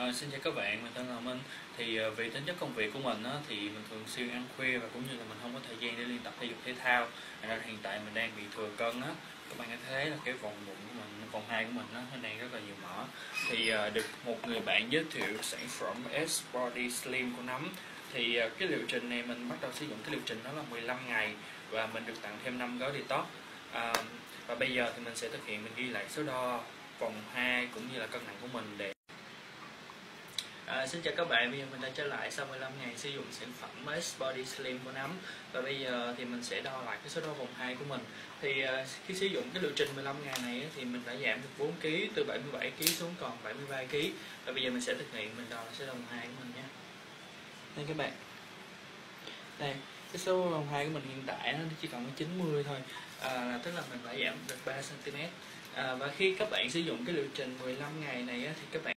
À, xin chào các bạn, mình tên là Minh. Thì à, vì tính chất công việc của mình á, thì mình thường xuyên ăn khuya và cũng như là mình không có thời gian để luyện tập thể dục thể thao. Nên là hiện tại mình đang bị thừa cân á. Các bạn có thấy là cái vòng bụng của mình, vòng hai của mình á, nó đang rất là nhiều mỡ. Thì à, được một người bạn giới thiệu sản phẩm S Body Slim của nấm. Thì à, cái liệu trình này mình bắt đầu sử dụng cái liệu trình đó là 15 ngày và mình được tặng thêm 5 gói detox. À, và bây giờ thì mình sẽ thực hiện mình ghi lại số đo vòng 2 cũng như là cân nặng của mình để À, xin chào các bạn, bây giờ mình đã trở lại sau 15 ngày sử dụng sản phẩm S Body Slim của nấm. Và bây giờ thì mình sẽ đo lại cái số đo vòng 2 của mình. Thì uh, khi sử dụng cái liệu trình 15 ngày này thì mình đã giảm được 4kg từ 77kg xuống còn 73kg Và bây giờ mình sẽ thực hiện mình đo số đo vòng 2 của mình nha Đây các bạn. Đây, cái số vòng 2 của mình hiện tại nó chỉ còn 90 thôi. À, Tức là mình đã giảm được 3cm à, Và khi các bạn sử dụng cái liệu trình 15 ngày này thì các bạn